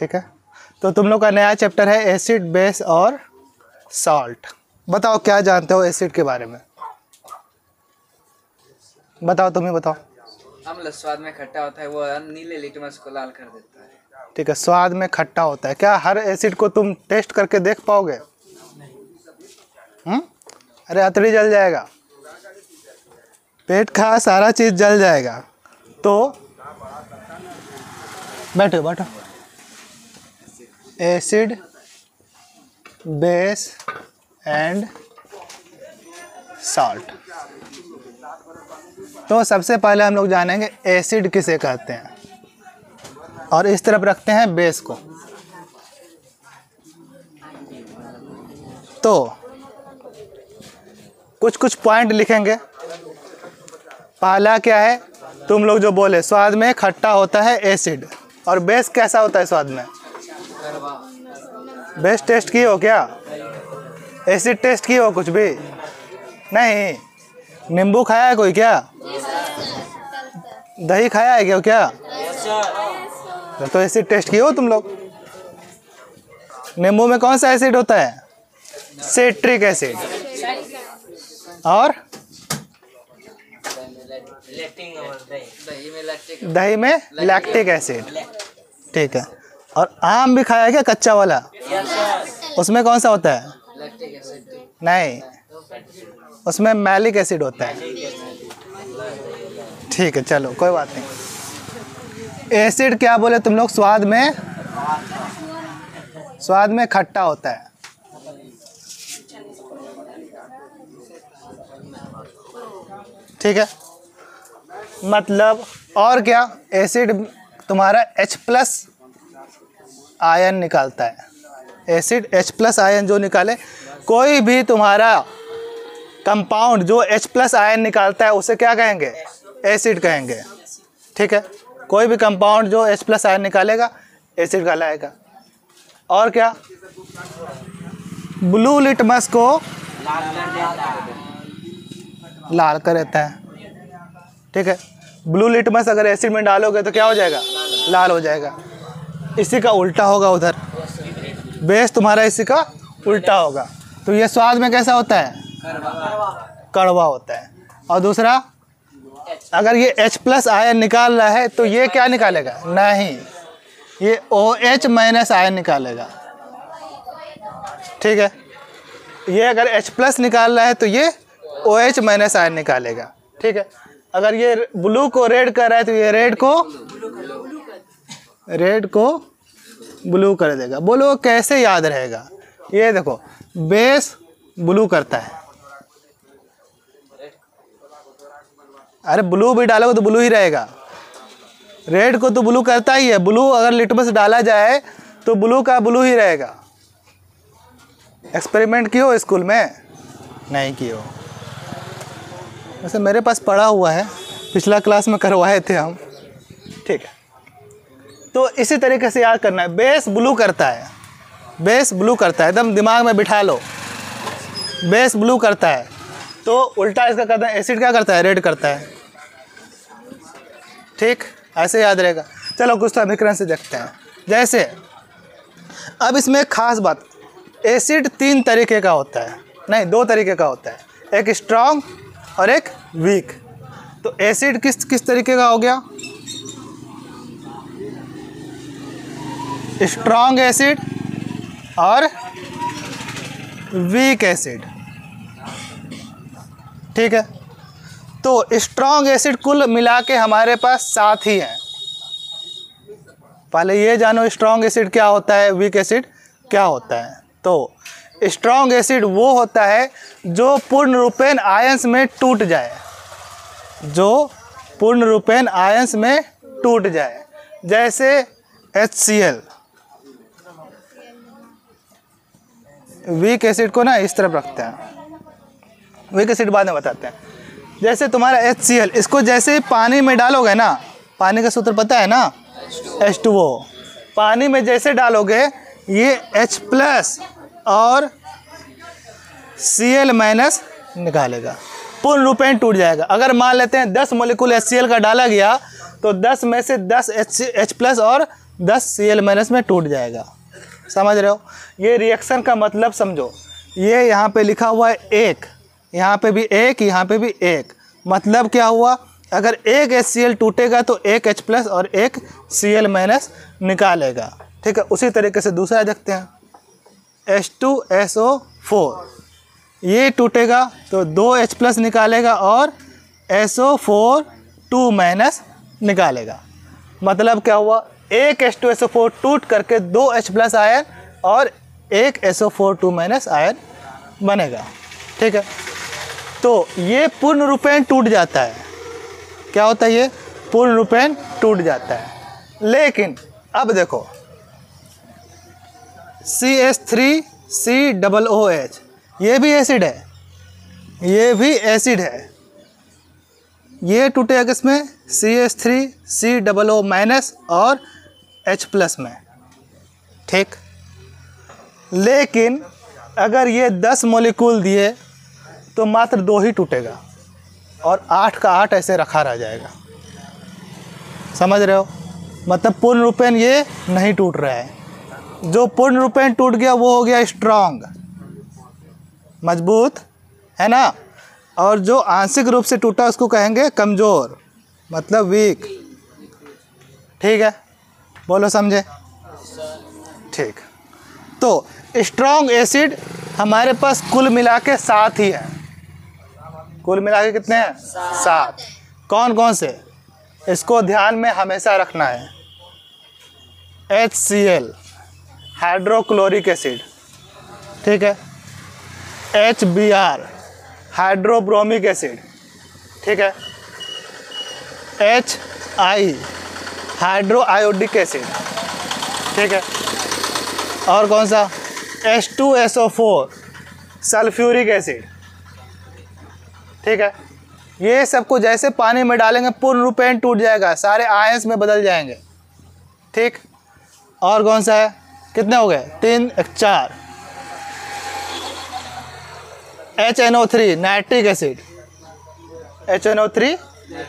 ठीक है? तो तुम लोग का नया चैप्टर है एसिड बेस और सॉल्ट बताओ क्या जानते हो एसिड के बारे में? बताओ तुम्हें बताओ। अम्ल स्वाद में खट्टा होता है वो नीले लिटमस को लाल कर देता है। ठीक है स्वाद में खट्टा होता है। क्या हर एसिड को तुम टेस्ट करके देख पाओगे? हम्म? अरे अतड़ी जल जाएगा। पेट का सारा चीज़ जल जाएगा। तो? बैठो बैठो। Acid, base and salt. तो सबसे पहले हम लोग जानेंगे एसिड किसे कहते हैं। और इस तरफ़ रखते हैं बेस को। तो कुछ कुछ पॉइंट लिखेंगे। पहला क्या है? तुम लोग जो बोले, स्वाद में खट्टा होता है एसिड। और बेस कैसा होता है स्वाद में? बेस टेस्ट की हो क्या? एसिड टेस्ट की हो कुछ भी? नहीं। नींबू खाया है कोई क्या? दही खाया है क्या क्या? तो एसिड टेस्ट की हो तुम लोग? नींबू में कौन सा एसिड होता है? Citric acid. और? दही में लैक्टिक एसिड। ठीक है। और आम भी खाया क्या कच्चा वाला? उसमें कौन सा होता है? नहीं। उसमें मैलिक एसिड होता है। ठीक है चलो कोई बात नहीं। एसिड क्या बोले तुम लोग? स्वाद में? स्वाद में खट्टा होता है। ठीक है। मतलब और क्या? एसिड तुम्हारा H प्लस आयन निकालता है। एसिड H प्लस आयन जो निकाले, कोई भी तुम्हारा कंपाउंड जो H प्लस आयन निकालता है, उसे क्या कहेंगे? एसिड कहेंगे। ठीक है? कोई भी कंपाउंड जो H प्लस आयन निकालेगा एसिड कहलाएगा। और क्या? ब्लू लिटमस को लाल कर देता है। ठीक है? ब्लू लिटमस अगर एसिड में डालोगे तो क्या हो जाएगा? लाल हो जाएगा। इसी का उल्टा होगा उधर। बेस तुम्हारा इसी का उल्टा होगा। तो ये स्वाद में कैसा होता है? कड़वा होता है। और दूसरा, अगर ये H प्लस आयन निकाल रहा है तो ये क्या निकालेगा? नहीं। ये ओ एच माइनस आयन निकालेगा। ठीक है। ये अगर H प्लस निकाल रहा है तो ये ओ एच माइनस आयन निकालेगा। ठीक है। अगर ये ब्लू को रेड कर रहा है तो ये रेड को रेड को ब्लू कर देगा। बोलो कैसे याद रहेगा? ये देखो, बेस ब्लू करता है। अरे ब्लू भी डालोगे तो ब्लू ही रहेगा। रेड को तो ब्लू करता ही है। ब्लू अगर लिटमस डाला जाए तो ब्लू का ब्लू ही रहेगा। एक्सपेरिमेंट किए स्कूल में? नहीं हो वैसे मेरे पास पढ़ा हुआ है। पिछला क्लास में करवाए थे हम। ठीक है। तो इसी तरीके से याद करना है। बेस ब्लू करता है। बेस ब्लू करता है। एकदम दिमाग में बिठा लो। बेस ब्लू करता है। तो उल्टा इसका करता है। एसिड क्या करता है? रेड करता है। ठीक? ऐसे याद रहेगा। चलो कुछ तो समीकरण से देखते हैं। जैसे, अब इसमें खास बात, एसिड तीन तरीके का होता है। नहीं, दो तरीके का होता है। एक स्ट्रांग और एक वीक तो एसिड किस किस तरीके का हो गया? स्ट्रांग एसिड और वीक एसिड। ठीक है? तो स्ट्रांग एसिड कुल मिला के हमारे पास सात ही हैं। पहले ये जानो स्ट्रांग एसिड क्या होता है, वीक एसिड क्या होता है। तो स्ट्रांग एसिड वो होता है जो पूर्ण रूपेण आयंस में टूट जाए। जो पूर्ण रूपेण आयंस में टूट जाए। जैसे H C L weak acid को ना इस तरफ़ रखते हैं। वीक एसिड बाद में बताते हैं। जैसे तुम्हारा एच सी एल इसको जैसे पानी में डालोगे ना, पानी का सूत्र पता है ना? एच टू पानी में जैसे डालोगे, ये H प्लस और सी एल माइनस निकालेगा। पूर्ण रूपेण टूट जाएगा। अगर मान लेते हैं 10 मोलिकुल एच का डाला गया तो 10 में से 10 एच एच प्लस और दस सी एल माइनस में टूट जाएगा। समझ रहे हो? ये रिएक्शन का मतलब समझो। ये यहाँ पे लिखा हुआ है एक। यहाँ पे भी एक, यहाँ पे भी एक। मतलब क्या हुआ? अगर एक एच सी एल टूटेगा तो एक एच प्लस और एक सी एल माइनस निकालेगा। ठीक है? उसी तरीके से दूसरा देखते हैं। H two S O four ये टूटेगा तो दो एच प्लस निकालेगा और S O four two minus निकालेगा। मतलब क्या हुआ? एक H two S O four टूट करके दो एच प्लस आयन और एक S O four two minus ion बनेगा। ठीक है? तो ये पूर्ण रूपेण टूट जाता है। क्या होता है ये? पूर्ण रूपेण टूट जाता है। लेकिन अब देखो C S three C double O H ये भी एसिड है। ये भी एसिड है। ये टूटेगा किसमें? C S three C double O minus और एच प्लस में। ठीक? लेकिन अगर ये दस मोलिकूल दिए तो मात्र दो ही टूटेगा और आठ का आठ ऐसे रखा रह जाएगा। समझ रहे हो? मतलब पूर्ण रूपेण ये नहीं टूट रहा है। जो पूर्ण रूपेण टूट गया, वो हो गया स्ट्रांग मज़बूत? है ना? और जो आंशिक रूप से टूटा, उसको कहेंगे कमज़ोर मतलब वीक ठीक है? बोलो समझे। ठीक। तो स्ट्रॉन्ग एसिड हमारे पास कुल मिला के सात ही है। कुल मिला के कितने हैं? सात। कौन कौन से? इसको ध्यान में हमेशा रखना है। H C L hydrochloric acid ठीक है? H B R hydrobromic acid ठीक है? H I hydro iodic acid. ठीक है? और कौन सा? H two S O four sulphuric acid. ठीक है? ये सबको जैसे पानी में डालेंगे, पूर्ण रूपेण टूट जाएगा, सारे आयंस में बदल जाएँगे। ठीक? और कौन सा है? कितने हो गए? तीन चार। H N O three nitric acid H N O three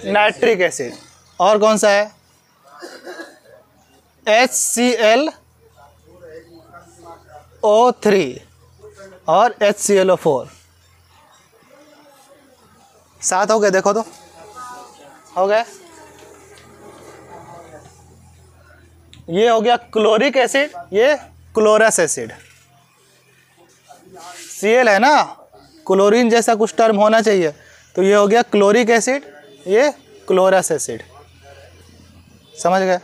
nitric acid और कौन सा है? H C L O three और H C L O four सात हो गए, देखो तो। हो गए। ये हो गया क्लोरिक एसिड, ये क्लोरस एसिड। सी एल है ना? क्लोरीन जैसा कुछ टर्म होना चाहिए। तो ये हो गया क्लोरिक एसिड, ये क्लोरस एसिड। समझ गए?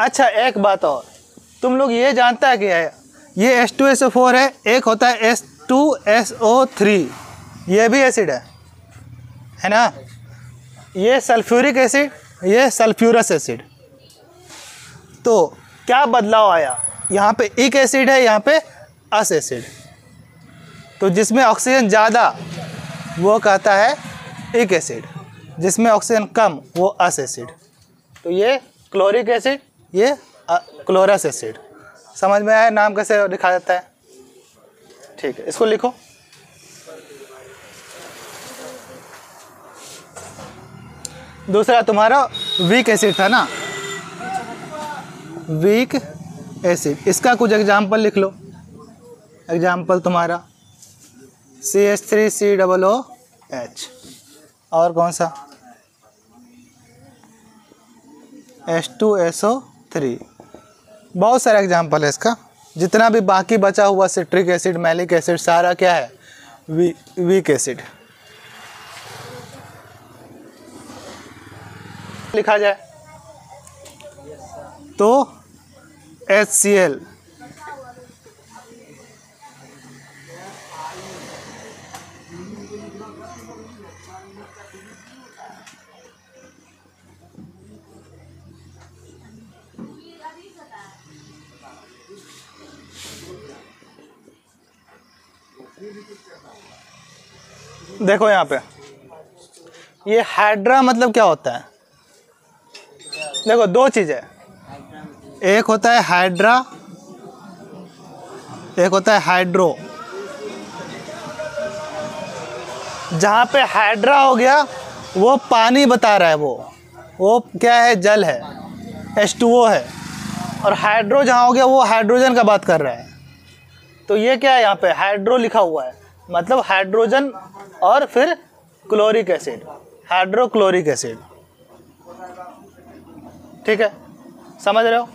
अच्छा एक बात और। तुम लोग ये जानता है क्या है, ये S two S O four है, एक होता है S two S O three ये भी एसिड है है ना? ये सल्फ्यूरिक एसिड ये सल्फ्यूरस एसिड तो क्या बदलाव आया? यहाँ पे एक एसिड है, यहाँ पे अस एसिड तो जिसमें ऑक्सीजन ज़्यादा, वो कहता है एक एसिड जिसमें ऑक्सीजन कम, वो अस एसिड तो ये क्लोरिक एसिड ये क्लोरस एसिड समझ में आया? नाम कैसे लिखा जाता है? ठीक है, इसको लिखो. दूसरा, तुम्हारा वीक एसिड था ना? वीक एसिड इसका कुछ एग्ज़ाम्पल लिख लो. एग्ज़ाम्पल तुम्हारा. C H three C double O H और कौन सा? S two S O three बहुत सारा एग्ज़ाम्पल है इसका। जितना भी बाकी बचा हुआ सिट्रिक एसिड मैलिक एसिड सारा क्या है? वी वीक एसिड लिखा जाए। तो एच सी एल देखो यहाँ पे। ये हाइड्रा मतलब क्या होता है? देखो, दो चीज़ें। एक होता है हाइड्रा एक होता है हाइड्रो जहाँ पे हाइड्रा हो गया, वो पानी बता रहा है वो। वो क्या है? जल है। एच है। और हाइड्रो जहाँ हो गया, वो हाइड्रोजन का बात कर रहा है। तो ये क्या है यहाँ पे? हाइड्रो लिखा हुआ है। मतलब हाइड्रोजन और फिर क्लोरिक एसिड हाइड्रोक्लोरिक एसिड। ठीक है? समझ रहे हो?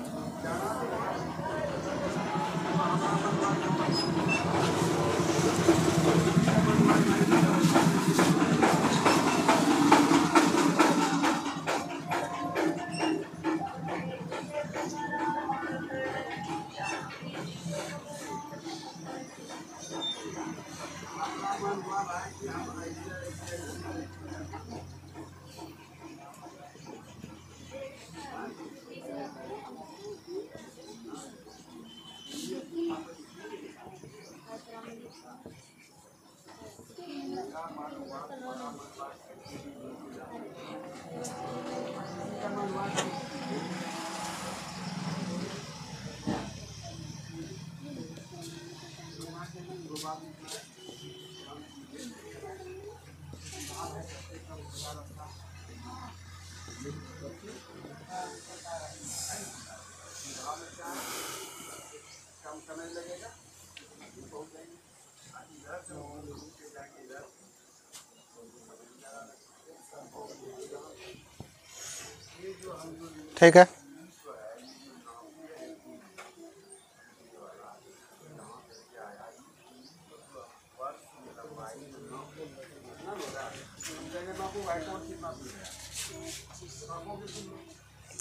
ठीक है?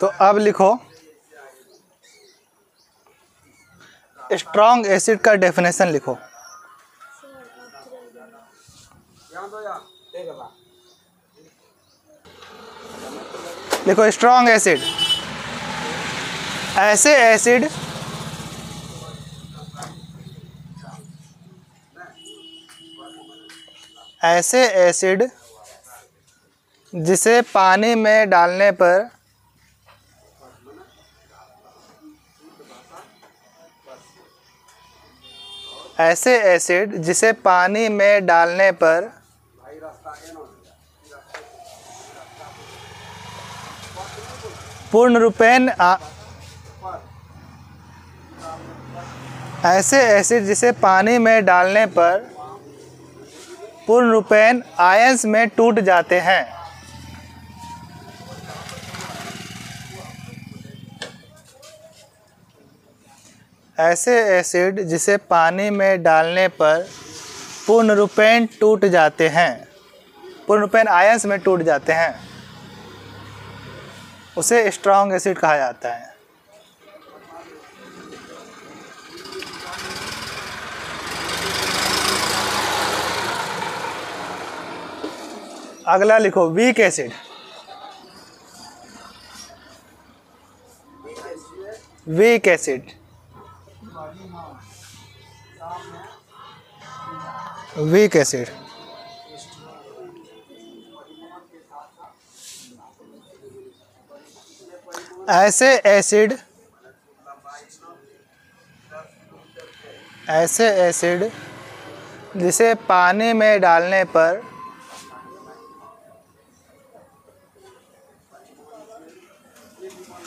तो अब लिखो। स्ट्रॉन्ग एसिड का डेफिनेशन लिखो। लिखो स्ट्रॉन्ग एसिड। ऐसे एसिड ऐसे एसिड जिसे पानी में डालने पर ऐसे एसिड जिसे पानी में डालने पर पूर्ण रूपेण ऐसे एसिड जिसे पानी में डालने पर पूर्ण रूपेण आयंस में टूट जाते हैं। ऐसे एसिड जिसे पानी में डालने पर पूर्ण रूपेण टूट जाते हैं। पूर्ण रूपेण आयंस में टूट जाते हैं। उसे स्ट्रॉन्ग एसिड कहा जाता है। अगला लिखो, weak acid. Weak acid. Weak acid. ऐसे एसिड ऐसे एसिड जिसे पानी में डालने पर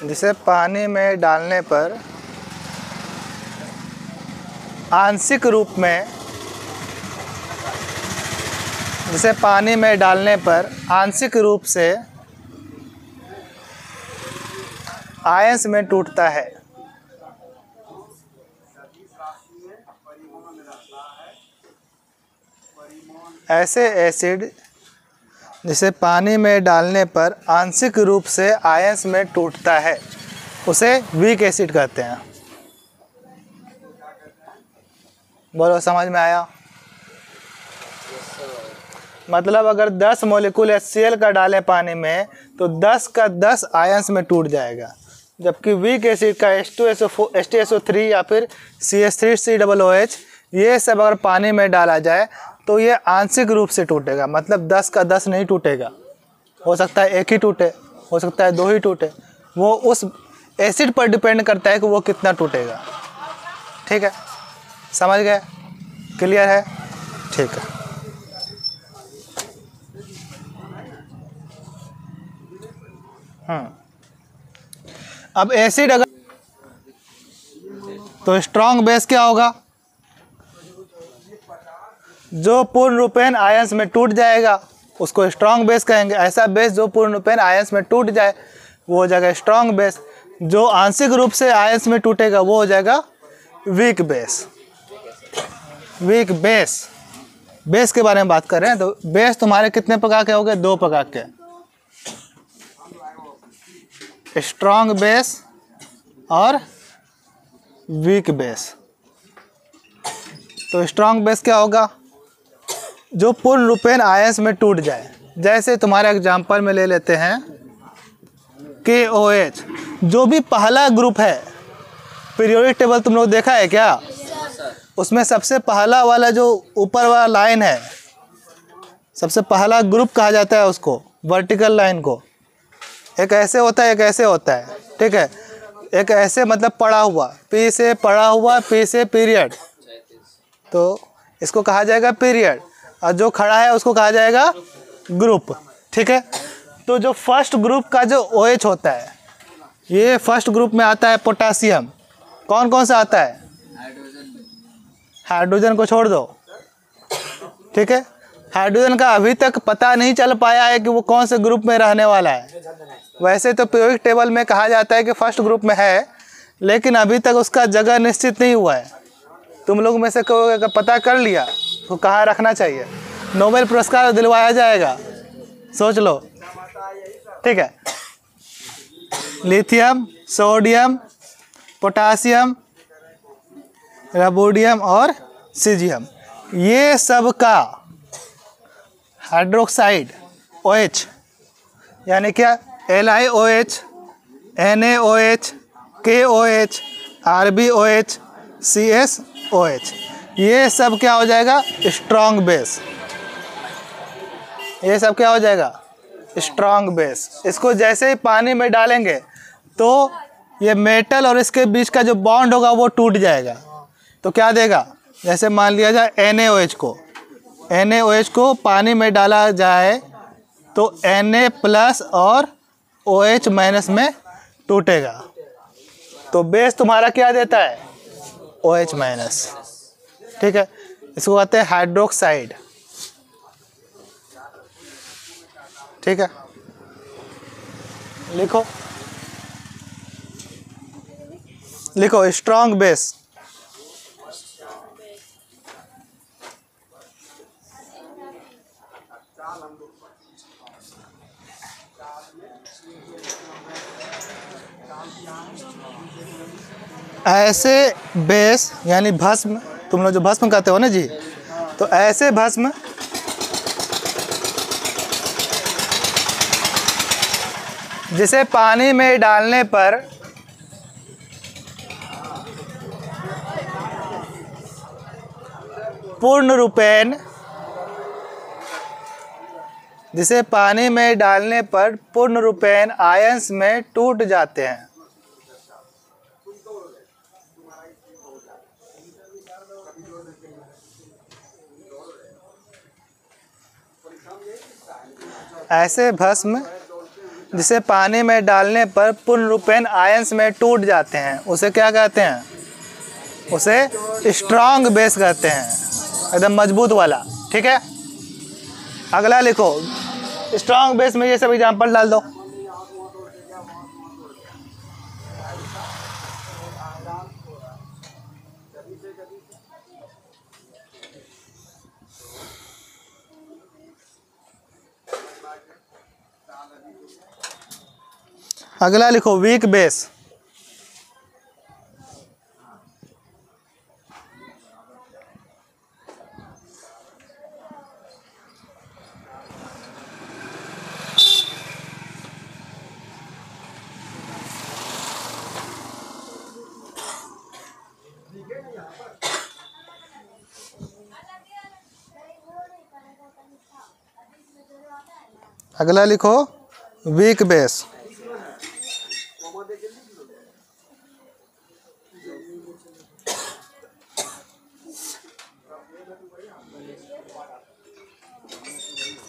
जिसे पानी में डालने पर आंशिक रूप में, जिसे पानी में डालने पर आंशिक रूप से आयंस में टूटता है। ऐसे एसिड जिसे पानी में डालने पर आंशिक रूप से आयंस में टूटता है, उसे वीक एसिड कहते हैं। बोलो, समझ में आया? मतलब अगर 10 मोलिकुल एच का डालें पानी में तो 10 का 10 आयंस में टूट जाएगा, जबकि वीक एसिड का H two S O T S O three या फिर C S three C double O H ये सब अगर पानी में डाला जाए तो ये आंशिक रूप से टूटेगा मतलब 10 का 10 नहीं टूटेगा। हो सकता है एक ही टूटे, हो सकता है दो ही टूटे। वो उस एसिड पर डिपेंड करता है कि वो कितना टूटेगा। ठीक है? समझ गए? क्लियर है? ठीक है। हम्म। अब एसिड अगर तो स्ट्रॉन्ग बेस क्या होगा? जो पूर्ण रूपेण आयंस में टूट जाएगा, उसको स्ट्रॉन्ग बेस कहेंगे। ऐसा बेस जो पूर्ण रूपेण आयंस में टूट जाए, वो हो जाएगा स्ट्रॉन्ग बेस जो आंशिक रूप से आयंस में टूटेगा, वो हो जाएगा weak base weak base base के बारे में बात कर रहे हैं तो बेस तुम्हारे कितने प्रकार के हो गए? दो प्रकार के। स्ट्रॉन्ग बेस और वीक बेस तो स्ट्रॉन्ग बेस क्या होगा? जो पूर्ण रूपेण आयंस में टूट जाए। जैसे तुम्हारे एग्जांपल में ले लेते हैं के ओ एच जो भी पहला ग्रुप है पीरियोडिक टेबल तुम लोग देखा है क्या? उसमें सबसे पहला वाला जो ऊपर वाला लाइन है, सबसे पहला ग्रुप कहा जाता है उसको वर्टिकल लाइन को। एक ऐसे होता है, एक ऐसे होता है, ठीक है? एक ऐसे मतलब पड़ा हुआ पी से पड़ा हुआ पी से पीरियड तो इसको कहा जाएगा पीरियड और जो खड़ा है उसको कहा जाएगा ग्रुप, ठीक है? तो जो फ़र्स्ट ग्रुप का जो ओ OH होता है, ये फ़र्स्ट ग्रुप में आता है पोटासियम। कौन कौन सा आता है? हाइड्रोजन को छोड़ दो, ठीक है? हाइड्रोजन का अभी तक पता नहीं चल पाया है कि वो कौन से ग्रुप में रहने वाला है। वैसे तो पीरियोडिक टेबल में कहा जाता है कि फ़र्स्ट ग्रुप में है, लेकिन अभी तक उसका जगह निश्चित नहीं हुआ है। तुम लोग में से अगर पता कर लिया तो कहाँ रखना चाहिए? नोबेल पुरस्कार दिलवाया जाएगा। सोच लो। ठीक है। लिथियम, सोडियम, पोटासियम, रबोडियम और सीजियम। ये सब का हाइड्रोक्साइड ओ OH यानी क्या? L I O H N A O H K O H R B O H C S O H ये सब क्या हो जाएगा? स्ट्रॉन्ग बेस ये सब क्या हो जाएगा? स्ट्रॉन्ग बेस इसको जैसे ही पानी में डालेंगे तो ये मेटल और इसके बीच का जो बॉन्ड होगा, वो टूट जाएगा। तो क्या देगा? जैसे मान लिया जाए एन को। एन को पानी में डाला जाए तो Na प्लस और ओ एच माइनस में टूटेगा। तो बेस तुम्हारा क्या देता है? ओ एच माइनस ठीक है? इसको कहते हैं हाइड्रोक्साइड ठीक है? लिखो। लिखो स्ट्रॉन्ग बेस ऐसे बेस यानी भस्म तुम लोग जो भस्म कहते हो ना जी तो ऐसे भस्म जिसे पानी में डालने पर पूर्ण रूपेण, जिसे पानी में डालने पर पूर्ण रूपेण आयंस में टूट जाते हैं। ऐसे भस्म जिसे पानी में डालने पर पूर्ण रूपेण आयंस में टूट जाते हैं, उसे क्या कहते हैं? उसे स्ट्रांग बेस कहते हैं। एकदम मज़बूत वाला, ठीक है? अगला लिखो। स्ट्रांग बेस में ये सब एग्ज़ाम्पल डाल दो। अगला लिखो वीक बेस अगला लिखो वीक बेस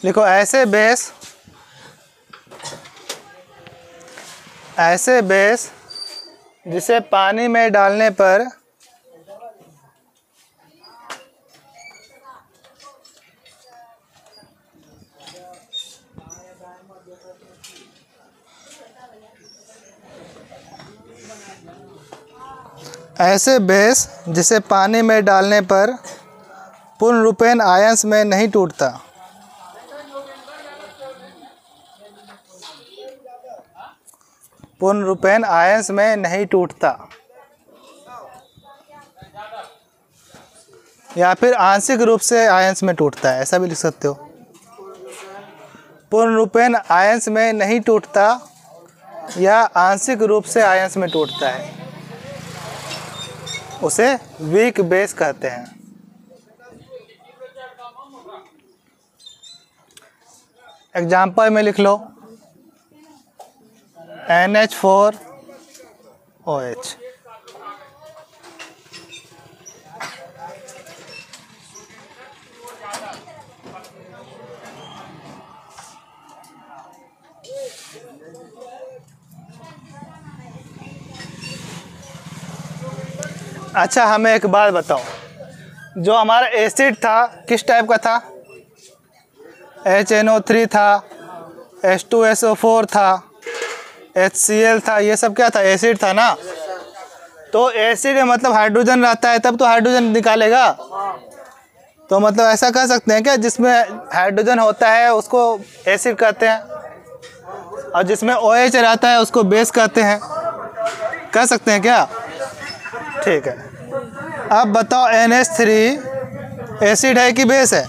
लिखो ऐसे बेस ऐसे बेस जिसे पानी में डालने पर ऐसे बेस जिसे पानी में डालने पर पूर्ण रूपेण आयंस में नहीं टूटता। पूर्ण रूपेण आयंस में नहीं टूटता। या फिर आंशिक रूप से आयंस में टूटता है, ऐसा भी लिख सकते हो। पूर्ण रूपेण आयंस में नहीं टूटता या आंशिक रूप से आयंस में टूटता है। उसे वीक बेस कहते हैं। एग्ज़ाम्पल में लिख लो। N H four O H अच्छा हमें एक बात बताओ। जो हमारा एसिड था, किस टाइप का था? एच एन ओ थ्री था H two S O four था। एच था, ये सब क्या था? एसिड था ना? तो एसिड मतलब हाइड्रोजन रहता है, तब तो हाइड्रोजन निकालेगा? तो मतलब ऐसा कह सकते हैं क्या, जिसमें हाइड्रोजन होता है, उसको एसिड कहते हैं? और जिसमें ओ OH रहता है, उसको बेस कहते हैं? कह सकते हैं क्या? ठीक है। अब बताओ एन एच थ्री एसिड है कि बेस है?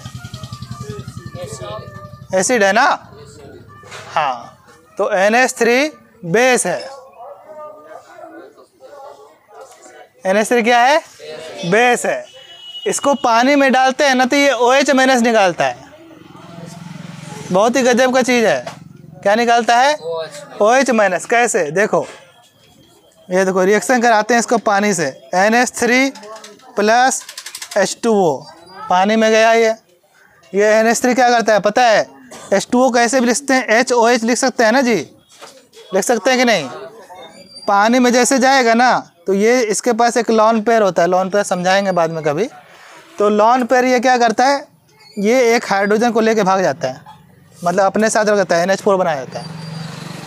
एसिड है ना? हाँ तो एन एच थ्री बेस है। एन क्या है? बेस है। इसको पानी में डालते हैं, ना तो ये ओ एच माइनस निकालता है। बहुत ही गजब का चीज़ है। क्या निकालता है? ओ एच माइनस कैसे? देखो। ये देखो रिएक्शन कराते हैं इसको पानी से। N H three plus H two O पानी में गया ये। ये एन एच थ्री क्या करता है? पता है? एच टू ओ कैसे भी लिखते हैं एच ओ एच लिख सकते हैं ना जी? लिख सकते हैं कि नहीं? पानी में जैसे जाएगा ना तो ये इसके पास एक लॉन पेयर होता है। लॉन पेयर समझाएँगे बाद में कभी। तो लॉन पेयर ये क्या करता है? ये एक हाइड्रोजन को लेके भाग जाता है। मतलब अपने साथ रखता है एन एच फोर बनाया जाता है।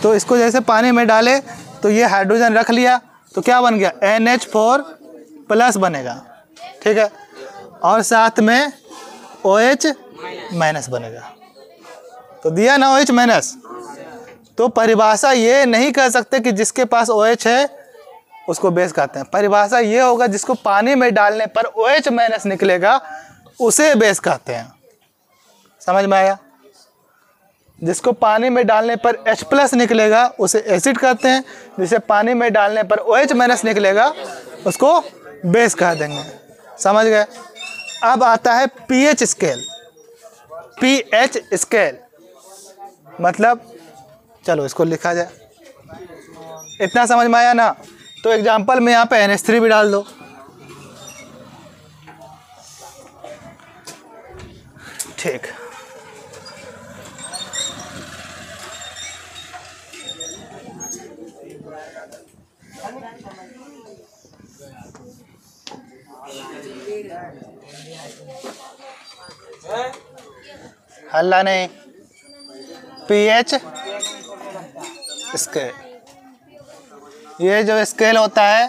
तो इसको जैसे पानी में डाले तो ये हाइड्रोजन रख लिया तो क्या बन गया? एन एच फोर प्लस बनेगा। ठीक है? और साथ में ओ एच माइनस बनेगा। तो दिया ना ओ एच माइनस तो परिभाषा ये नहीं कह सकते कि जिसके पास ओ एच है, उसको बेस कहते हैं। परिभाषा ये होगा जिसको पानी में डालने पर ओ एच माइनस निकलेगा, उसे बेस कहते हैं। समझ में आया? जिसको पानी में डालने पर H प्लस निकलेगा, उसे एसिड कहते हैं। जिसे पानी में डालने पर ओ OH माइनस निकलेगा, उसको बेस कह देंगे। समझ गए? अब आता है पीएच स्केल पीएच स्केल मतलब चलो, इसको लिखा जाए। इतना समझ में आया ना? तो एग्जांपल में यहाँ पे एन भी डाल दो। ठीक। हल्ला नहीं। पीएच स्केल ये जो स्केल होता है,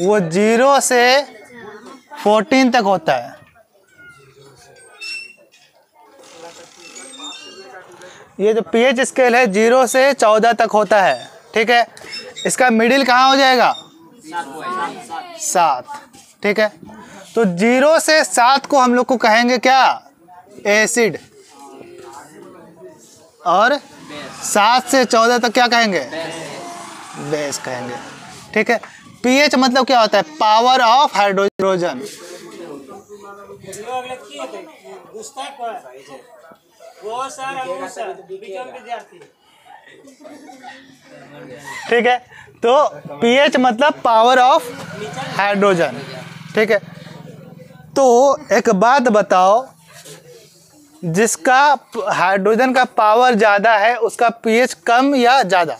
वो ज़ीरो से फोर्टीन तक होता है। ये जो पीएच स्केल है ज़ीरो से चौदह तक होता है। ठीक है? इसका मिडिल कहाँ हो जाएगा? सात। ठीक है? तो ज़ीरो से सात को हम लोग को कहेंगे क्या? एसिड और सात से चौदह तक क्या कहेंगे? बेस कहेंगे। ठीक है? पीएच मतलब क्या होता है? Power of hydrogen. ठीक है? तो पीएच मतलब पावर ऑफ़ हाइड्रोजन। ठीक है? तो एक बात बताओ जिसका हाइड्रोजन का पावर ज़्यादा है, उसका पीएच कम या ज़्यादा?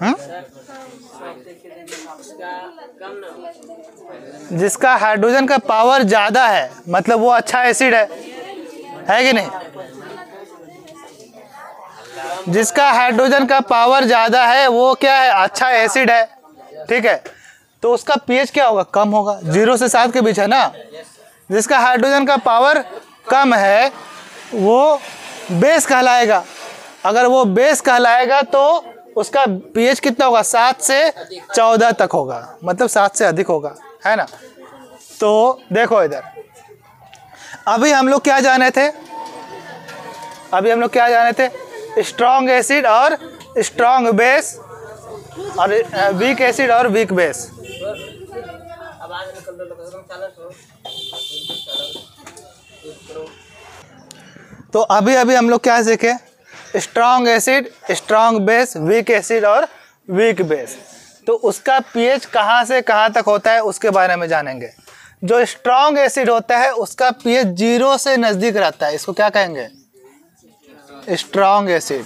हम्म? जिसका हाइड्रोजन का पावर ज़्यादा है मतलब वो अच्छा एसिड है है कि नहीं? जिसका हाइड्रोजन का पावर ज़्यादा है, वो क्या है? अच्छा एसिड है, ठीक है? तो उसका पीएच क्या होगा? कम होगा। ज़ीरो से सात के बीच है ना? जिसका हाइड्रोजन का पावर कम है, वो बेस कहलाएगा। अगर वो बेस कहलाएगा तो उसका पीएच कितना होगा? सात से चौदह तक होगा। मतलब सात से अधिक होगा। है ना? तो देखो इधर। अभी हम लोग क्या जाने थे? अभी हम लोग क्या जाने थे? स्ट्रॉन्ग एसिड और स्ट्रॉन्ग बेस और वीक एसिड और वीक बेस तो अभी अभी हम लोग क्या सीखे? Strong acid strong base weak acid और वीक बेस तो उसका पीएच कहाँ से कहाँ तक होता है, उसके बारे में जानेंगे। जो स्ट्रॉन्ग एसिड होता है, उसका पीएच ज़ीरो से नज़दीक रहता है। इसको क्या कहेंगे? स्ट्रॉन्ग एसिड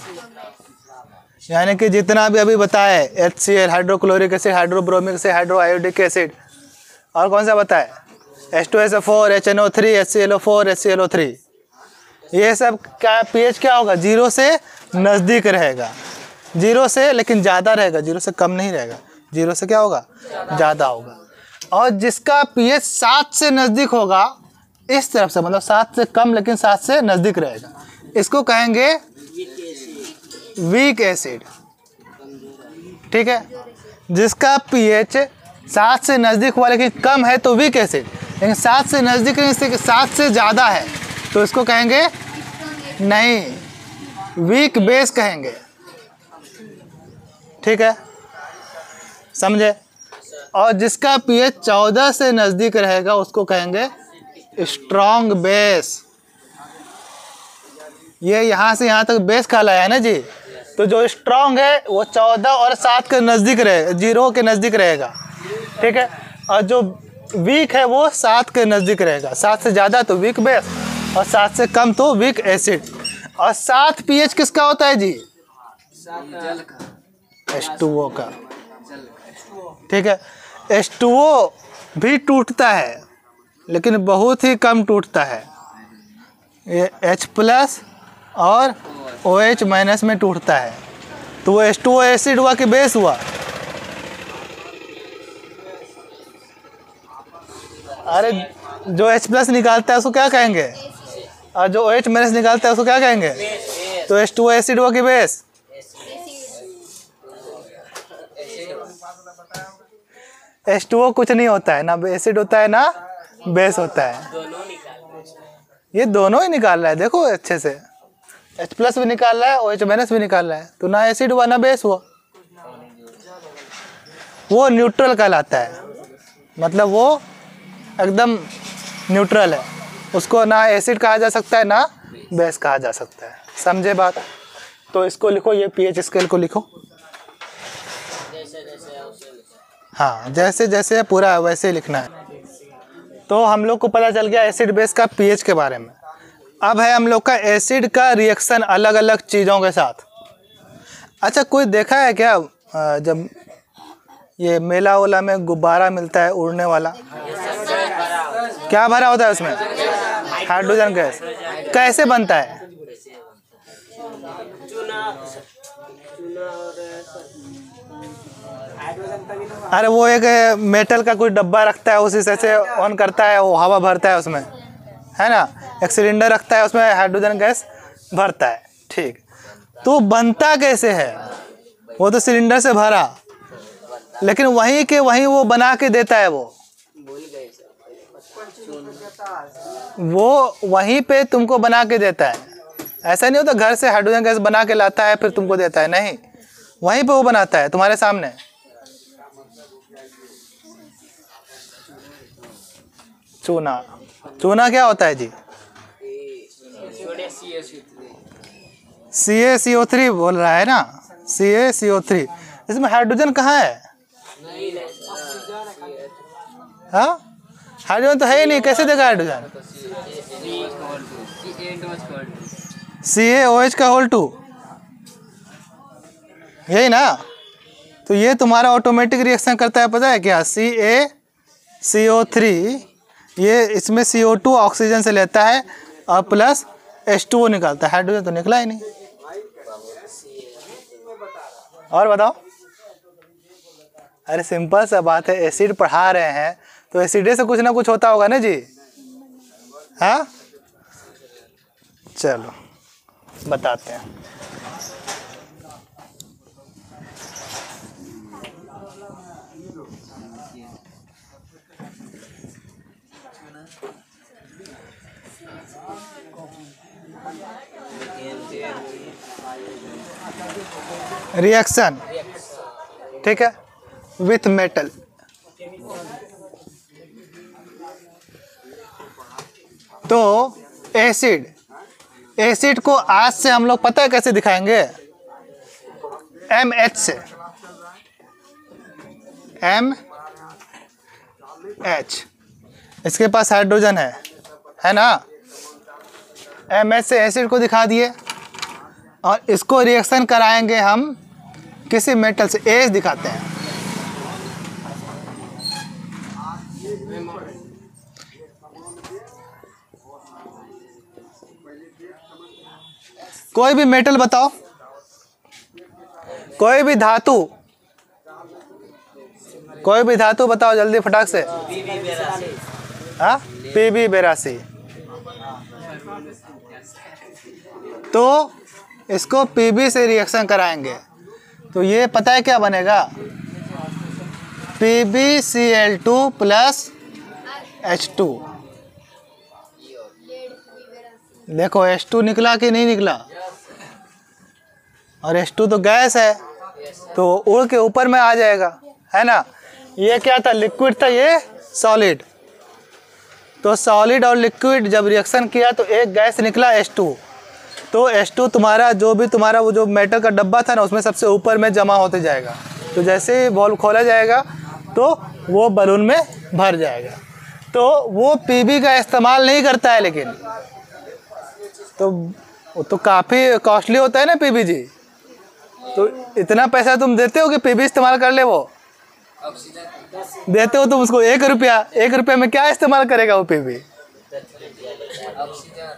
यानी कि जितना भी अभी बताया H C L hydrochloric acid hydrobromic acid hydro iodic acid और कौन सा बताया H two S O four H N O three H C L O four H C L O three ये सब क्या पीएच क्या होगा? ज़ीरो से नज़दीक रहेगा। ज़ीरो से, लेकिन ज़्यादा रहेगा। ज़ीरो से कम नहीं रहेगा। ज़ीरो से क्या होगा? ज़्यादा होगा। और जिसका पीएच सात से नज़दीक होगा, इस तरफ़ से मतलब सात से कम, लेकिन सात से नज़दीक रहेगा। इसको कहेंगे वीक एसिड, ठीक है? जिसका पीएच सात से नज़दीक हुआ, लेकिन कम है तो वीक एसिड। लेकिन सात से नज़दीक सात से ज़्यादा है तो इसको कहेंगे नहीं, वीक बेस कहेंगे। ठीक है? समझे? और जिसका पीएच चौदह से नज़दीक रहेगा, उसको कहेंगे स्ट्रॉन्ग बेस। ये यहाँ से यहाँ तक बेस कहलाया है ना जी? तो जो स्ट्रांग है, वो चौदह और सात के नज़दीक रहे, ज़ीरो के नज़दीक रहेगा। ठीक है? और जो वीक है, वो सात के नज़दीक रहेगा। सात से ज़्यादा तो वीक बेस और सात से कम तो वीक एसिड और सात पीएच किसका होता है जी? एच टू ओ का। ठीक है? एच टू ओ भी टूटता है, लेकिन बहुत ही कम टूटता है। ये एच प्लस और ओ एच माइनस में टूटता है। तो वो एस टू एसिड हुआ कि बेस हुआ? अरे, जो एच प्लस निकालता है उसको क्या कहेंगे? और जो एच माइनस निकालता है उसको क्या कहेंगे? तो एच टू एसिड हुआ कि बेस एस टू कुछ नहीं होता है, ना एसिड होता है, ना बेस होता है। ये दोनों ही निकाल रहा है, देखो अच्छे से। एच प्लस भी निकाल रहा है और एच माइनस भी निकाल रहा है। तो ना एसिड हुआ, ना बेस हुआ। वो न्यूट्रल कहलाता है। मतलब वो एकदम न्यूट्रल है। उसको ना एसिड कहा जा सकता है, ना बेस कहा जा सकता है। समझे बात? तो इसको लिखो, ये पीएच स्केल को लिखो। हाँ जैसे जैसे पूरा वैसे लिखना है। तो हम लोग को पता चल गया एसिड बेस का पीएच के बारे में। अब है हम लोग का एसिड का रिएक्शन अलग अलग चीज़ों के साथ। अच्छा कोई देखा है क्या जब ये मेला वेला में गुब्बारा मिलता है उड़ने वाला? क्या भरा होता है उसमें? Hydrogen gas. कैसे बनता है? अरे वो एक मेटल का कोई डब्बा रखता है, उसी से ऑन करता है, वो हवा भरता है उसमें। है ना? एक सिलेंडर रखता है, उसमें हाइड्रोजन गैस भरता है, ठीक। तो बनता कैसे है? वो तो सिलेंडर से भरा। लेकिन वहीं के वहीं वो बना के देता है वो। वो वहीं पे तुमको बना के देता है। ऐसा नहीं होता घर से हाइड्रोजन गैस बना के लाता है, फिर तुमको देता है। नहीं। वहीं पे वो बनाता है, तुम्हारे सामने। चूना। चूना क्या होता है जी? सी ए सी ओ थ्री बोल रहा है ना? सी ए सी ओ थ्री। इसमें हाइड्रोजन कहाँ है? हाँ? हाइड्रोजन तो है ही नहीं। कैसे देगा hydrogen? C A O H का होल टू। यही ना? तो ये तुम्हारा ऑटोमेटिक रिएक्शन करता है, पता है क्या? C A C O three. ये इसमें सी ओ टू ऑक्सीजन से लेता है, और प्लस एस टू ओ निकालता है। हाइड्रोजन तो निकला ही नहीं। और बताओ। अरे सिंपल सा बात है एसिड पढ़ा रहे हैं। तो एसिडे से कुछ ना कुछ होता होगा ना जी? हाँ? चलो, बताते हैं। रिएक्शन ठीक है? विथ मेटल तो एसिड एसिड को आज से हम लोग पता है कैसे दिखाएँगे? एम एच से. एम एच इसके पास हाइड्रोजन है। है ना? एम एच से एसिड को दिखा दिए। और इसको रिएक्शन कराएँगे हम किसी मेटल से एज दिखाते हैं। कोई भी मेटल बताओ। कोई भी धातु। कोई भी धातु बताओ जल्दी फटाक से। हाँ? पी बी बेरासी। तो इसको पीबी से रिएक्शन कराएँगे। तो ये पता है क्या बनेगा? P B C L two plus H two देखो एच टू निकला कि नहीं निकला? और एच टू तो गैस है तो उड़ के ऊपर में आ जाएगा, है ना? ये क्या था? लिक्विड था ये सॉलिड तो सॉलिड और लिक्विड जब रिएक्शन किया तो एक गैस निकला एच टू तो एच टू तुम्हारा जो भी तुम्हारा वो जो मेटल का डब्बा था ना, उसमें सबसे ऊपर में जमा होते जाएगा। तो जैसे ही बॉल खोला जाएगा तो वो बलून में भर जाएगा। तो वो पीबी का इस्तेमाल नहीं करता है लेकिन। तो वो तो काफ़ी कॉस्टली होता है ना पीबी जी। तो इतना पैसा तुम देते हो कि पीबी इस्तेमाल कर ले वो? देते हो तुम उसको एक रुपया। एक रुपया में क्या इस्तेमाल करेगा वो ऑक्सीजन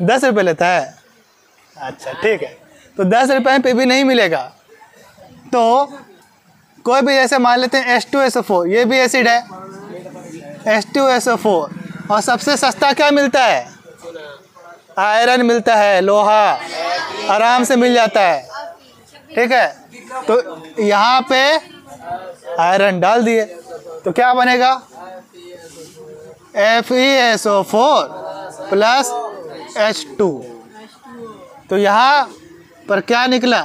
दस रुपये लेता है। अच्छा ठीक है। तो दस रुपये में पीबी नहीं मिलेगा। तो कोई भी जैसे मान लेते हैं एस टू एस फोर ये भी एसिड है। एस टू एस फोर और सबसे सस्ता क्या मिलता है? आयरन मिलता है, लोहा। आराम से मिल जाता है। ठीक है? तो यहाँ पे आयरन डाल दिए। तो क्या बनेगा? F E S O four plus H two तो यहाँ पर क्या निकला?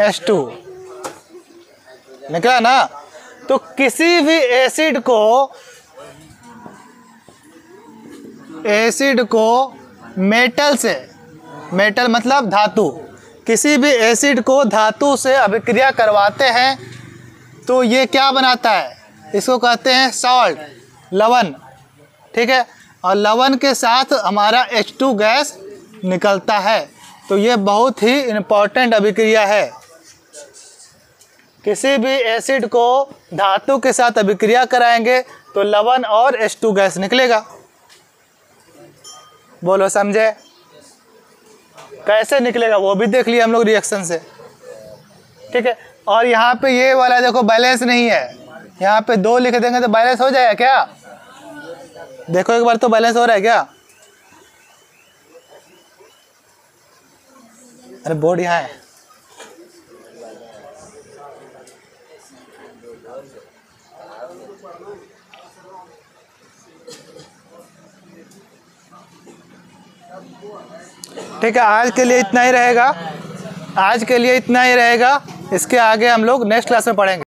एच टू निकला ना? तो किसी भी एसिड को एसिड को मेटल से मेटल मतलब धातु, किसी भी एसिड को धातु से अभिक्रिया करवाते हैं तो ये क्या बनाता है? इसको कहते हैं सॉल्ट लवण, ठीक है? और लवण के साथ हमारा H2 गैस निकलता है। तो ये बहुत ही इम्पोर्टेंट अभिक्रिया है। किसी भी एसिड को धातु के साथ अभिक्रिया कराएँगे तो लवण और H2 गैस निकलेगा। बोलो, समझे? कैसे निकलेगा, वो भी देख लिया हम लोग रिएक्शन से। ठीक है? और यहाँ पे ये वाला देखो बैलेंस नहीं है। यहाँ पे दो लिख देंगे तो बैलेंस हो जाएगा क्या? देखो एक बार तो बैलेंस हो रहा है क्या? अरे बोर्ड यहाँ है। ठीक है, आज के लिए इतना ही रहेगा। आज के लिए इतना ही रहेगा। इसके आगे हम लोग नेक्स्ट क्लास में पढ़ेंगे।